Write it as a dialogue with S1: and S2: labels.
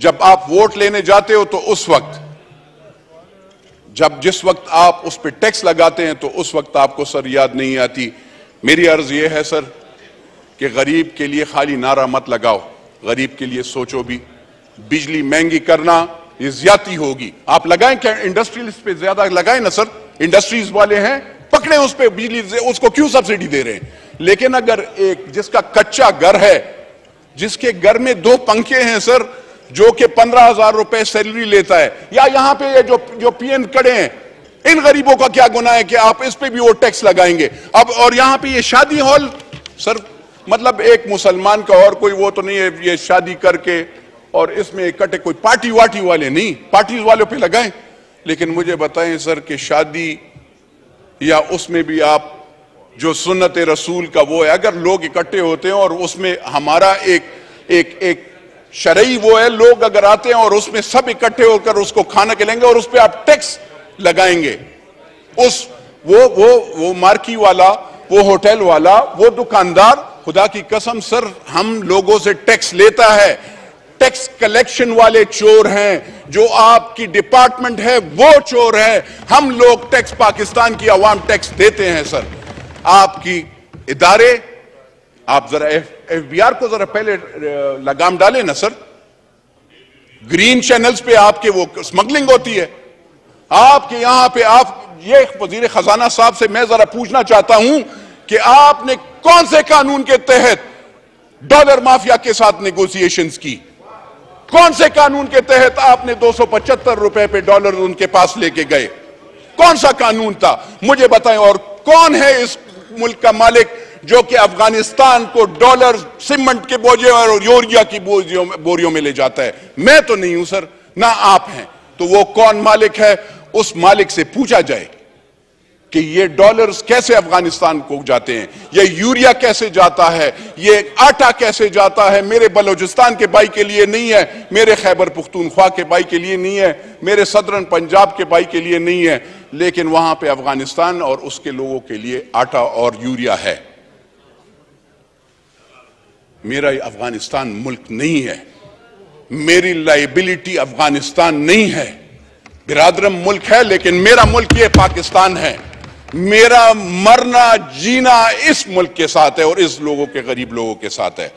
S1: जब आप वोट लेने जाते हो तो उस वक्त, जब जिस वक्त आप उस पर टैक्स लगाते हैं तो उस वक्त आपको सर याद नहीं आती। मेरी अर्ज़ यह है सर कि गरीब के लिए खाली नारा मत लगाओ, गरीब के लिए सोचो भी। बिजली महँगी करना, ये ज़्यादा होगी। आप लगाएँ क्या? इंडस्ट्रियल पे ज़्यादा लगाएँ ना सर? इंडस्ट्रीज़ वाले हैं, पकड़े उस पर बिजली उसको क्यों सब्सिडी दे रहे हैं? लेकिन अगर एक जिसका कच्चा घर है, जिसके घर में दो पंखे हैं सर जो कि पंद्रह हज़ार रुपए सैलरी लेता है, या यहाँ पे ये जो जो पीएम खड़े हैं, इन गरीबों का क्या गुना है कि आप इस पे भी वो टैक्स लगाएँगे? अब, और यहाँ पे ये शादी हॉल सर मतलब एक मुसलमान का और कोई वो तो नहीं है, ये शादी करके, और इसमें इकट्ठे कोई पार्टी वार्टी वाले नहीं पार्टी वालों पे लगाएँ। लेकिन मुझे बताएँ सर कि शादी, या उसमें भी आप, जो सुन्नत रसूल का वो है, अगर लोग इकट्ठे होते हैं और उसमें हमारा एक एक एक शरई वो है, लोग अगर आते हैं और उसमें सब इकट्ठे होकर उसको खाना खिलेंगे और उस पर आप टैक्स लगाएँगे। उस वो वो वो मार्की वाला, वो होटल वाला, वो दुकानदार, खुदा की कसम सर, हम लोगों से टैक्स लेता है। टैक्स कलेक्शन वाले चोर हैं, जो आपकी डिपार्टमेंट है, वो चोर है। हम लोग टैक्स पाकिस्तान की आवाम टैक्स देते हैं, सर। आपकी इदारे आप जरा एफ़ बी आर को जरा पहले लगाम डालें ना, सर। ग्रीन चैनल्स पे आपके वो स्मगलिंग होती है। आपके यहाँ पे आप, ये वज़ीर खजाना साहब से मैं जरा पूछना चाहता हूँ कि आपने कौन से कानून के तहत डॉलर माफिया के साथ नेगोशिएशंस की? कौन से कानून के तहत आपने दो सौ पचहत्तर रुपए पे डॉलर उनके पास लेके गए? कौन सा कानून था? मुझे बताएँ, और कौन है इस मुल्क का मालिक जो कि अफ़गानिस्तान को डॉलर सीमेंट के बोझे और यूरिया की बोझियों बोरियों में ले जाता है। मैं तो नहीं हूँ, सर, ना आप हैं। तो वो कौन मालिक है? उस मालिक से पूछा जाए कि ये डॉलर्स कैसे अफ़गानिस्तान को जाते हैं? ये यूरिया कैसे जाता है? ये आटा कैसे जाता है? मेरे बलोचिस्तान के भाई के लिए नहीं है, मेरे खैबर पुख्तूनख्वा के भाई के लिए नहीं है, मेरे सदरन पंजाब के भाई के लिए नहीं है। लेकिन वहाँ पे अफ़गानिस्तान और उसके लोगों के लिए आटा और यूरिया है। मेरा अफ़गानिस्तान मुल्क नहीं है। मेरी लाइबिलिटी अफ़गानिस्तान नहीं है। बिरादरम मुल्क है, लेकिन मेरा मुल्क ये पाकिस्तान है। मेरा मरना जीना इस मुल्क के साथ है और इस लोगों के, गरीब लोगों के साथ है।